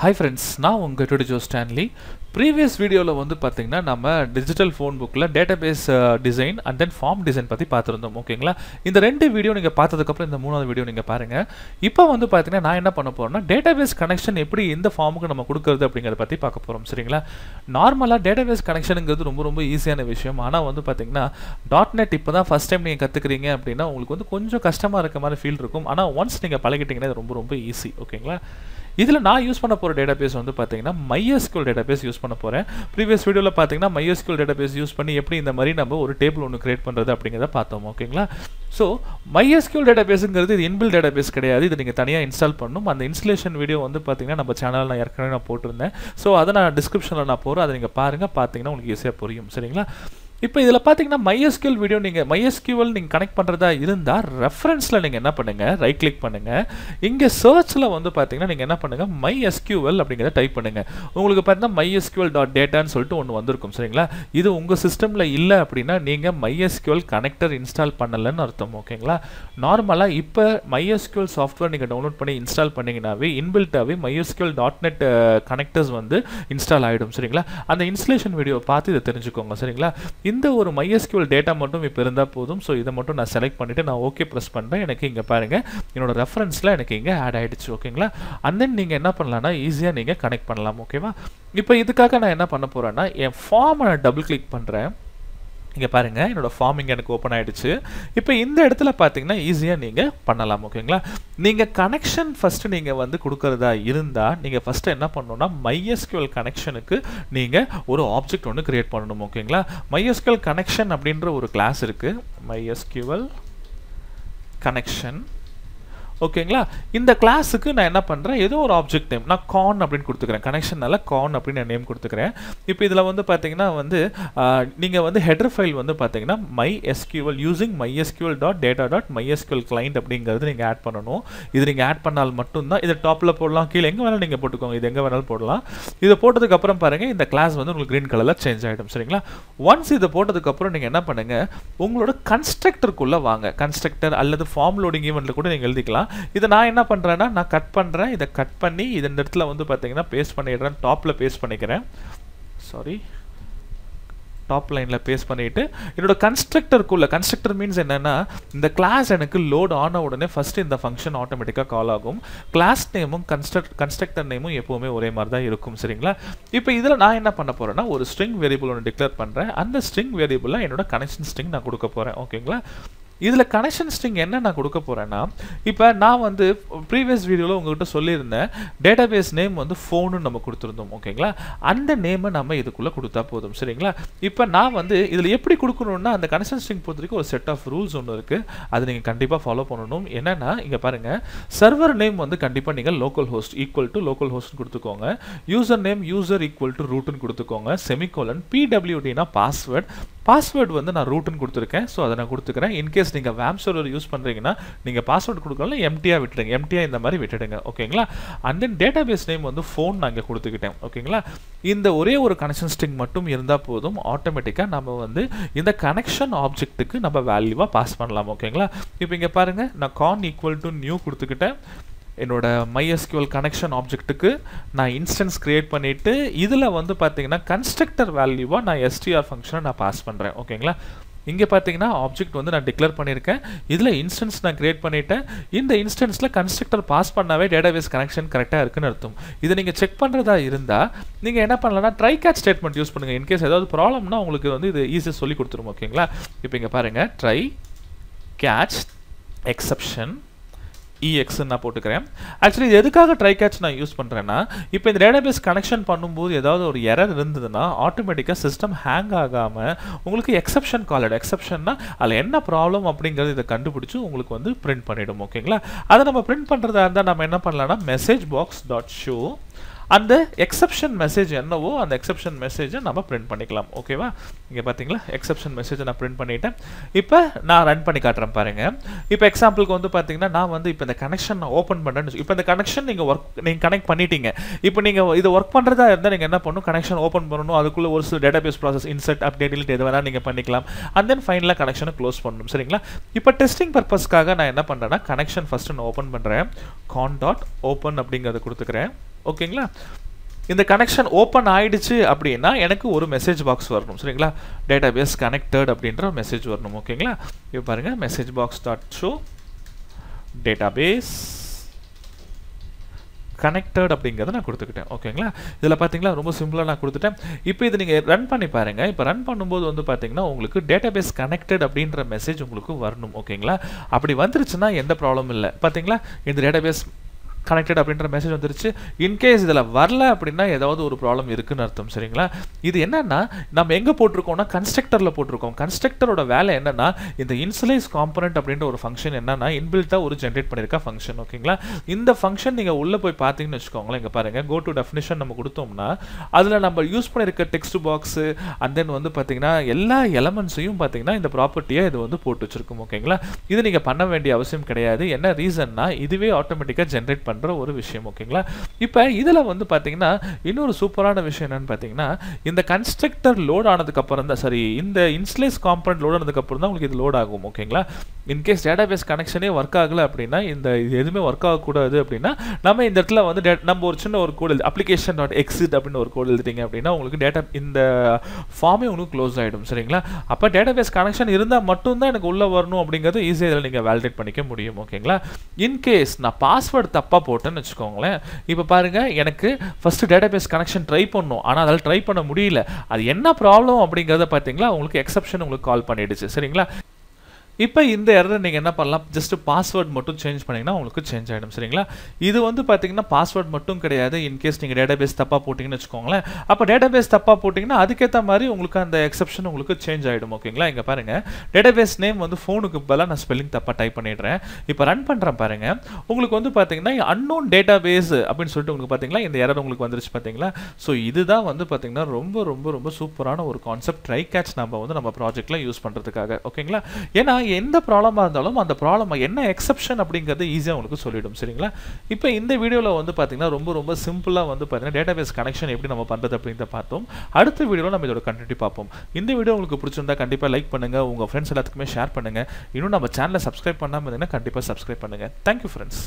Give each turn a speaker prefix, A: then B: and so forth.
A: Hi friends நான் உங்கள் டுடிஜோ Stanley previous வீடியோவில் வந்து பார்த்தீங்கன்னா நம்ம டிஜிட்டல் ஃபோன் புக்கில் database design and then form design பற்றி பார்த்துருந்தோம் ஓகேங்களா இந்த ரெண்டு வீடியோ நீங்கள் பார்த்ததுக்கப்புறம் இந்த மூணாவது வீடியோ நீங்கள் பாருங்கள் இப்போ வந்து பார்த்தீங்கன்னா நான் என்ன பண்ண போகிறேன்னா டேட்டாபேஸ் கனெக்ஷன் எப்படி இந்த ஃபார்முக்கு நம்ம கொடுக்குறது அப்படிங்கிறத பற்றி பார்க்க போகிறோம் சரிங்களா? நார்மலாக டேட்டாபேஸ் கனெக்ஷனுங்கிறது ரொம்ப ரொம்ப ஈஸியான விஷயம். ஆனால் வந்து பார்த்தீங்கன்னா டாட் நெட் இப்போ தான் ஃபஸ்ட் டைம் நீங்கள் கற்றுக்குறீங்க அப்படின்னா உங்களுக்கு வந்து கொஞ்சம் கஷ்டமாக இருக்க மாதிரி ஃபீல் இருக்கும். ஆனால் ஒன்ஸ் நீங்கள் பழகிட்டீங்கன்னா ரொம்ப ரொம்ப ஈஸி ஓகேங்களா இதில் நான் யூஸ் பண்ண போகிற டேட்டாபேஸ் வந்து பார்த்தீங்கன்னா மைஎஸ்கியூல் டேட்டாபேஸ் யூஸ் பண்ண போகிறேன். ப்ரீவியஸ் வீடியோவில் பார்த்தீங்கன்னா மைஎஸ்கியூல் டேட்டாபேஸ் யூஸ் பண்ணி எப்படி இந்த மாதிரி நம்ம ஒரு டேபிள் ஒன்று கிரியேட் பண்ணுறது அப்படிங்கிறத பார்த்தோம் ஓகேங்களா ஸோ மைஎஸ்கியூல் டேட்டாபேஸுங்கிறது இது இன்பில் டேட்டாபேஸ் கிடையாது. இது நீங்கள் தனியாக இன்ஸ்டால் பண்ணணும். அந்த இன்ஸ்டலேஷன் வீடியோ வந்து பார்த்தீங்கன்னா நம்ம சேனலில் நான் ஏற்கனவே நான் போட்டிருந்தேன். ஸோ அதை நான் டிஸ்கிரிப்ஷனில் நான் போகிறேன் அதை நீங்கள் பாருங்கள் பார்த்தீங்கன்னா உங்களுக்கு ஈஸியாக புரியும். சரிங்களா? இப்போ இதில் பார்த்தீங்கன்னா மைஎஸ்கியூல் வீடியோ நீங்கள் மைஎஸ்கியூவல் நீங்கள் கனெக்ட் பண்ணுறதா இருந்தால் ரெஃபரன்ஸில் நீங்கள் என்ன பண்ணுங்கள் ரைட் கிளிக் பண்ணுங்கள் இங்கே சர்ச்சில் வந்து பார்த்தீங்கன்னா நீங்கள் என்ன பண்ணுங்கள் மைஎஸ்கியூவல் அப்படிங்கிறத டைப் பண்ணுங்கள் உங்களுக்கு பார்த்தீங்கன்னா மைஎஸ்கியூவல் டாட் டேட்டான்னு சொல்லிட்டு ஒன்று வந்திருக்கும் சரிங்களா? இது உங்கள் சிஸ்டமில் இல்லை அப்படின்னா நீங்கள் மைஎஸ்கியூவல் கனெக்டர் இன்ஸ்டால் பண்ணலைன்னு அர்த்தம் ஓகேங்களா? நார்மலாக இப்போ மைஎஸ்கியூவல் சாஃப்ட்வேர் நீங்கள் டவுன்லோட் பண்ணி இன்ஸ்டால் பண்ணிங்கனாவே இன்பில்ட்டாகவே மைஎஸ்கியூவல் டாட் நெட் கனெக்டர்ஸ் வந்து இன்ஸ்டால் ஆகிடும் சரிங்களா? அந்த இன்ஸ்டலேஷன் வீடியோ பார்த்து இதை தெரிஞ்சுக்கோங்க சரிங்களா? இந்த ஒரு மைஎஸ்கியூல் டேட்டா மட்டும் இப்போ இருந்தால் போதும். ஸோ இதை மட்டும் நான் செலக்ட் பண்ணிவிட்டு நான் ஓகே ப்ரெஸ் பண்ணுறேன் எனக்கு இங்கே பாருங்கள் என்னோட ரெஃபரன்ஸில் எனக்கு இங்கே ஆட் ஆகிடுச்சு ஓகேங்களா அண்ட் தென் நீங்கள் என்ன பண்ணலாம்னா ஈஸியாக நீங்கள் கனெக்ட் பண்ணலாம் ஓகேவா இப்போ இதுக்காக நான் என்ன பண்ண போகிறேன்னா என் ஃபார்மை நான் டபுள் கிளிக் பண்ணுறேன் இங்கே பாருங்கள் என்னோடய ஃபார்மிங் எனக்கு ஓப்பன் ஆகிடுச்சு இப்போ இந்த இடத்துல பார்த்தீங்கன்னா ஈஸியாக நீங்கள் பண்ணலாம் ஓகேங்களா நீங்கள் கனெக்ஷன் ஃபஸ்ட்டு நீங்கள் வந்து கொடுக்குறதா இருந்தால் நீங்கள் ஃபஸ்ட்டு என்ன பண்ணணும்னா மைஎஸ்கியூஎல் கனெக்ஷனுக்கு நீங்கள் ஒரு ஆப்ஜெக்ட் ஒன்று க்ரியேட் பண்ணணும் ஓகேங்களா மைஎஸ்கியூஎல் கனெக்ஷன் அப்படின்ற ஒரு கிளாஸ் இருக்குது மைஎஸ்கியூஎல் கனெக்ஷன் ஓகேங்களா? இந்த கிளாஸுக்கு நான் என்ன பண்ணுறேன் ஏதோ ஒரு ஆப்ஜெக்ட் நேம் நான் கான் அப்படின்னு கொடுத்துக்கிறேன். கனெக்ஷனால் கான் அப்படின்னு நான் நேம் கொடுத்துக்கிறேன். இப்போ இதில் வந்து பார்த்தீங்கன்னா வந்து நீங்கள் வந்து ஹெடர் ஃபைல் வந்து பார்த்தீங்கன்னா MySQL using MySQL dot data dot MySQL client அப்படிங்கிறது நீங்கள் ஆட் பண்ணணும். இது நீங்கள் ஆட் பண்ணால் மட்டும்தான். இதை டாப்பில் போடலாம். கீழே எங்கே வேணாலும் நீங்கள் போட்டுக்கோங்க. இது எங்கே வேணாலும் போடலாம். இதை போட்டதுக்கப்புறம் பாருங்கள் இந்த கிளாஸ் வந்து உங்களுக்கு க்ரீன் கலரில் சேஞ்ச் ஆகிடும் சரிங்களா? ஒன்ஸ் இதை போட்டதுக்கப்புறம் நீங்கள் என்ன பண்ணுங்கள் உங்களோட கன்ஸ்ட்ரக்டருக்குள்ளே வாங்க. கன்ஸ்ட்ரக்டர் அல்லது ஃபார்ம் லோடிங் ஈவெண்ட்டில் கூட நீங்கள் எழுதிக்கலாம். இதை நான் என்ன பண்ணுறேன்னா நான் கட் பண்ணுறேன் இதை கட் பண்ணி இந்த இடத்துல வந்து பார்த்தீங்கன்னா பேஸ்ட் பண்ணிடுறேன். டாப்பில் பேஸ்ட் பண்ணிக்கிறேன். சாரி டாப் லைனில் பேஸ்ட் பண்ணிவிட்டு என்னோட கன்ஸ்ட்ரக்டருக்குள்ள கன்ஸ்ட்ரக்டர் மீன்ஸ் என்னென்னா இந்த கிளாஸ் எனக்கு லோட் ஆன உடனே ஃபஸ்ட்டு இந்த ஃபங்க்ஷன் ஆட்டோமேட்டிக்காக கால் ஆகும். கிளாஸ் நேமும் கன்ஸ்ட்ரக்ட் கன்ஸ்ட்ரக்டர் நேமும் எப்போவுமே ஒரே மாதிரி தான் இருக்கும் சரிங்களா? இப்போ இதில் நான் என்ன பண்ண போகிறேன்னா ஒரு ஸ்ட்ரிங் வேரியபிள் ஒன்று டிக்ளேர் பண்ணுறேன் அந்த ஸ்ட்ரிங் வேரியபிளில் என்னோட கனெக்ஷன் ஸ்ட்ரிங் நான் கொடுக்க போகிறேன் ஓகேங்களா இதில் கனெக்ஷன் ஸ்ட்ரிங் என்ன நான் கொடுக்க போகிறேன்னா இப்போ நான் வந்து ப்ரீவியஸ் வீடியோவில் உங்கள்கிட்ட சொல்லியிருந்தேன் டேட்டாபேஸ் நேம் வந்து ஃபோனு நம்ம கொடுத்துருந்தோம் ஓகேங்களா அந்த நேமை நம்ம இதுக்குள்ளே கொடுத்தா போதும் சரிங்களா? இப்போ நான் வந்து இதில் எப்படி கொடுக்கணும்னா அந்த கனெக்ஷன் ஸ்ட்ரிங் பொறுத்த வரைக்கும் ஒரு செட் ஆஃப் ரூல்ஸ் ஒன்று இருக்குது அது நீங்கள் கண்டிப்பாக ஃபாலோ பண்ணணும். என்னென்னா இங்கே பாருங்கள் சர்வர் நேம் வந்து கண்டிப்பாக நீங்கள் local host equal to local ஹோஸ்ட்னு கொடுத்துக்கோங்க. User name user equal to ரூட்னு கொடுத்துக்கோங்க. செமிகோலன் பிடபிள்யூடினா பாஸ்வேர்ட் பாஸ்வேர்டு வந்து நான் ரூட்னு கொடுத்துருக்கேன். ஸோ அதை நான் கொடுத்துக்கிறேன். இன்கேஸ் நீங்கள் வேம் சர்வர் யூஸ் பண்ணுறீங்கன்னா நீங்கள் பாஸ்வேர்டு கொடுக்கலாம் எம்டியாக விட்டுடுங்க. எம்டியாக இந்த மாதிரி விட்டுடுங்க. ஓகேங்களா and then data base name வந்து ஃபோன் நாங்கள் கொடுத்துக்கிட்டேன். ஓகேங்களா இந்த ஒரே ஒரு கனெக்ஷன் ஸ்ட்ரிங் மட்டும் இருந்தால் போதும். ஆட்டோமேட்டிக்காக நம்ம வந்து இந்த கனெக்ஷன் ஆப்ஜெக்ட்டுக்கு நம்ம வேல்யூவாக பாஸ் பண்ணலாம். ஓகேங்களா இப்போ இங்கே பாருங்கள் நான் கான் ஈக்குவல் டு நியூ கொடுத்துக்கிட்டேன். என்னோட மைஎஸ்கியூஎல் கனெக்ஷன் ஆப்ஜெக்ட்டுக்கு நான் இன்ஸ்டன்ஸ் க்ரியேட் பண்ணிவிட்டு இதில் வந்து பார்த்தீங்கன்னா கன்ஸ்ட்ரக்டர் வேல்யூவாக நான் எஸ்டிஆர் ஃபங்க்ஷனை நான் பாஸ் பண்ணுறேன் ஓகேங்களா இங்கே பார்த்தீங்கன்னா ஆப்ஜெக்ட் வந்து நான் டிக்ளேர் பண்ணியிருக்கேன். இதில் இன்ஸ்டன்ஸ் நான் கிரியேட் பண்ணிவிட்டேன் இந்த இன்ஸ்டன்ஸில் கன்ஸ்ட்ரக்டர் பாஸ் பண்ணாவே டேட்டாபேஸ் கனெக்ஷன் கரெக்டாக இருக்குன்னு அர்த்தம். இதை நீங்கள் செக் பண்ணுறதா இருந்தால் நீங்கள் என்ன பண்ணலாம்னா ட்ரை கேட்ச் ஸ்டேட்மெண்ட் யூஸ் பண்ணுங்கள் இன்கேஸ் ஏதாவது ப்ராப்ளம்னா உங்களுக்கு வந்து இது ஈஸியாக சொல்லி கொடுத்துரும் ஓகேங்களா இப்போ இங்கே பாருங்கள் ட்ரை கேட்ச் எக்ஸப்ஷன் இஎக்ஸ்ன்னு நான் போட்டுக்கிறேன். ஆக்சுவலி இது எதுக்காக ட்ரை கேட்ச் நான் யூஸ் பண்ணுறேன்னா இப்போ இந்த டேட்டாபேஸ் கனெக்ஷன் பண்ணும்போது ஏதாவது ஒரு எரர் இருந்ததுன்னா ஆட்டோமேட்டிக்காக சிஸ்டம் ஹேங் ஆகாமல் உங்களுக்கு எக்ஸப்ஷன் காலட் எக்ஸப்ஷன்னா அதில் என்ன ப்ராப்ளம் அப்படிங்கிறது இதை கண்டுபிடிச்சி உங்களுக்கு வந்து பிரிண்ட் பண்ணிவிடும் ஓகேங்களா அதை நம்ம பிரிண்ட் பண்ணுறதா இருந்தால் நம்ம என்ன பண்ணலாம்னா மெசேஜ் பாக்ஸ் டாட் ஷோ அந்த எக்ஸப்ஷன் மெசேஜ் என்னவோ அந்த எக்ஸப்ஷன் மெசேஜை நம்ம பிரிண்ட் பண்ணிக்கலாம். ஓகேவா இங்கே பார்த்தீங்களா எக்ஸப்ஷன் மெசேஜை நான் பிரிண்ட் பண்ணிட்டேன். இப்போ நான் ரன் பண்ணி காட்டுறேன் பாருங்க. இப்போ எக்ஸாம்பிளுக்கு வந்து பார்த்தீங்கன்னா நான் வந்து இப்போ இந்த கனெக்ஷன் நான் ஓப்பன் பண்ணுறேன்னு இப்போ இந்த கனெக்ஷன் நீங்கள் ஒர்க் நீங்கள் கனெக்ட் பண்ணிட்டீங்க. இப்போ நீங்கள் இது ஒர்க் பண்ணுறதா இருந்தால் நீங்கள் என்ன பண்ணணும்? கனெக்ஷன் ஓப்பன் பண்ணணும். அதுக்குள்ளே ஒரு சில டேட்டாபேஸ் ப்ராசஸ் இன்செர்ட் அப்டேட் இல்லை எது வேணால் நீங்கள் பண்ணிக்கலாம். அண்ட் தென் ஃபைனலாக கனெக்ஷனை க்ளோஸ் பண்ணணும். சரிங்களா? இப்போ டெஸ்டிங் பர்பஸ்க்காக நான் என்ன பண்ணுறேன்னா கனெக்ஷன் ஃபஸ்ட்டு நான் ஓப்பன் பண்ணுறேன் கான் டாட் ஓப்பன் அப்படிங்கிறத கொடுத்துக்கிறேன். ஓகேங்களா? இந்த கனெக்ஷன் ஓப்பன் ஆயிடுச்சு அப்படின்னா எனக்கு ஒரு மெசேஜ் பாக்ஸ் வரணும். சரிங்களா? டேட்டாபேஸ் கனெக்டட் அப்படின்ற மெசேஜ் வரணும். ஓகேங்களா? இப்போ பாருங்க. Message box dot show database connected அப்படிங்கிறத நான் கொடுத்துக்கிட்டேன். ஓகேங்களா? இதில் பார்த்தீங்களா ரொம்ப சிம்பிளாக நான் கொடுத்துட்டேன். இப்போ இது நீங்கள் ரன் பண்ணி பாருங்கள் இப்போ ரன் பண்ணும்போது வந்து பார்த்தீங்கன்னா உங்களுக்கு டேட்டாபேஸ் கனெக்டட் அப்படின்ற மெசேஜ் உங்களுக்கு வரணும். ஓகேங்களா? அப்படி வந்துருச்சுன்னா எந்த ப்ராப்ளமும் இல்லை. பார்த்தீங்களா இந்த டேட்டாபேஸ் கனெக்டட் அப்படின்ற மெசேஜ் வந்துருச்சு. இன்கேஸ் இதில் வரல அப்படின்னா ஏதாவது ஒரு ப்ராப்ளம் இருக்குன்னு அர்த்தம் சரிங்களா? இது என்னன்னா நம்ம எங்கே போட்டிருக்கோம்னா கன்ஸ்ட்ரக்டரில் போட்டிருக்கோம். கன்ஸ்ட்ரக்டரோட வேலை என்னன்னா இந்த இன்சுலைஸ் காம்பனண்ட் அப்படின்ற ஒரு ஃபங்க்ஷன் என்னன்னா இன்பில்ட்டாக ஒரு ஜென்ரேட் பண்ணியிருக்க ஃபங்க்ஷன் ஓகேங்களா இந்த ஃபங்க்ஷன் நீங்கள் உள்ளே போய் பார்த்தீங்கன்னு வச்சுக்கோங்களேன் இங்கே பாருங்கள் கோ டு டெஃபினிஷன் நம்ம கொடுத்தோம்னா அதில் நம்ம யூஸ் பண்ணியிருக்க டெக்ஸ்ட் பாக்ஸு அண்ட் தென் வந்து பார்த்தீங்கன்னா எல்லா எலமெண்ட்ஸையும் பார்த்தீங்கன்னா இந்த ப்ராப்பர்ட்டியை இது வந்து போட்டு வச்சுருக்கும் ஓகேங்களா இது நீங்கள் பண்ண வேண்டிய அவசியம் கிடையாது. என்ன ரீசன்னா இதுவே ஆட்டோமேட்டிக்காக ஜென்ரேட் பண்ணுற ஒரு விஷயம் ஓகேங்களா இப்போ இதில் வந்து பார்த்தீங்கன்னா இன்னொரு சூப்பரான விஷயம் என்னென்னு பார்த்தீங்கன்னா இந்த கன்ஸ்ட்ரக்டர் லோட் ஆனதுக்கப்புறம் தான் சரி இந்த இன்ஸ்லேஸ் காம்பனண்ட் லோட் ஆனதுக்கப்புறம் தான் உங்களுக்கு இது லோட் ஆகும் ஓகேங்களா இன்கேஸ் டேட்டா பேஸ் கனெக்ஷனே ஒர்க் ஆகலை அப்படின்னா இந்த இது எதுவுமே ஒர்க் ஆகக்கூடாது அப்படின்னா நம்ம இந்த இடத்துல வந்து data- நம்ம ஒரு சின்ன ஒரு கோட் எழுதி அப்ளிகேஷன் டாட் எக்ஸிட் அப்படின்னு ஒரு கோட் எழுதிட்டீங்க அப்படின்னா உங்களுக்கு டேட்டா இந்த ஃபார்மே உங்களுக்கு க்ளோஸ் ஆகிடும் சரிங்களா? அப்போ டேட்டா பேஸ் கனெக்ஷன் இருந்தால் மட்டும்தான் எனக்கு உள்ளே வரணும் அப்படிங்கிறது ஈஸியாக இதில் நீங்கள் வேலிடேட் பண்ணிக்க முடியும் ஓகேங்களா இன்கேஸ் நான் பாஸ்வேர்டு தப்பாக போட்டேன்னு வச்சுக்கோங்களேன். இப்போ பாருங்க எனக்கு ஃபர்ஸ்ட் டேட்டாபேஸ் கனெக்ஷன் ட்ரை பண்ணும் ஆனால் அதால் ட்ரை பண்ண முடியல. அது என்ன ப்ராப்ளம் அப்படிங்கிறத பார்த்தீங்களா உங்களுக்கு எக்ஸப்ஷன் உங்களுக்கு கால் பண்ணிடுச்சு. சரிங்களா? இப்போ இந்த இடத்துல நீங்கள் என்ன பண்ணலாம்? ஜஸ்ட் பாஸ்வேர்ட் மட்டும் சேஞ்ச் பண்ணிங்கன்னா உங்களுக்கு சேஞ்ச் ஆகிடும் சரிங்களா? இது வந்து பார்த்தீங்கன்னா பாஸ்வேர்ட் மட்டும் கிடையாது. இன்கேஸ் நீங்கள் டேட்டாபேஸ் தப்பாக போட்டிங்கன்னு வச்சுக்கோங்களேன். அப்போ டேட்டா பேஸ் தப்பாக போட்டிங்கன்னா அதுக்கேற்ற மாதிரி உங்களுக்கு அந்த எக்ஸப்ஷன் உங்களுக்கு சேஞ்ச் ஆகிடும் ஓகேங்களா இங்கே பாருங்கள் டேட்டாபேஸ் நேம் வந்து ஃபோனுக்கு பதிலாக நான் ஸ்பெல்லிங் தப்பாக டைப் பண்ணிடுறேன். இப்போ ரன் பண்ணுறேன் பாருங்கள் உங்களுக்கு வந்து பார்த்தீங்கன்னா அன்னோன் டேட்டாபேஸ் அப்படின்னு சொல்லிட்டு உங்களுக்கு பார்த்தீங்களா இந்த இடம் உங்களுக்கு வந்துருச்சு பார்த்தீங்களா ஸோ இதுதான் வந்து பார்த்தீங்கன்னா ரொம்ப ரொம்ப ரொம்ப சூப்பரான ஒரு கான்செப்ட் ட்ரை கேட்ச் நம்ம வந்து நம்ம ப்ராஜெக்ட்டில் யூஸ் பண்ணுறதுக்காக ஓகேங்களா ஏன்னா எந்த ப்ராப்ளமாக இருந்தாலும் அந்த ப்ராப்ளம் என்ன எக்ஸப்ஷன் அப்படிங்கிறது ஈஸியாக உங்களுக்கு சொல்லிடும் சரிங்களா? இப்போ இந்த வீடியோவில் வந்து பார்த்திங்கன்னா ரொம்ப ரொம்ப சிம்பிளாக வந்து பார்த்தீங்கன்னா டேட்டாபேஸ் கனெக்ஷன் எப்படி நம்ம பண்ணுறது அப்படிங்கிறத பார்த்தோம். அடுத்த வீடியோவில் நம்ம இதோட கண்டினியூ பார்ப்போம். இந்த வீடியோ உங்களுக்கு பிடிச்சிருந்தா கண்டிப்பாக லைக் பண்ணுங்கள் உங்கள் ஃப்ரெண்ட்ஸ் எல்லாத்துக்குமே ஷேர் பண்ணுங்கள் இன்னும் நம்ம சேனலை சப்ஸ்கிரைப் பண்ணாமல் இருந்தீங்கன்னா கண்டிப்பாக சப்ஸ்கிரைப் பண்ணுங்கள் தேங்க்யூ ஃப்ரெண்ட்ஸ்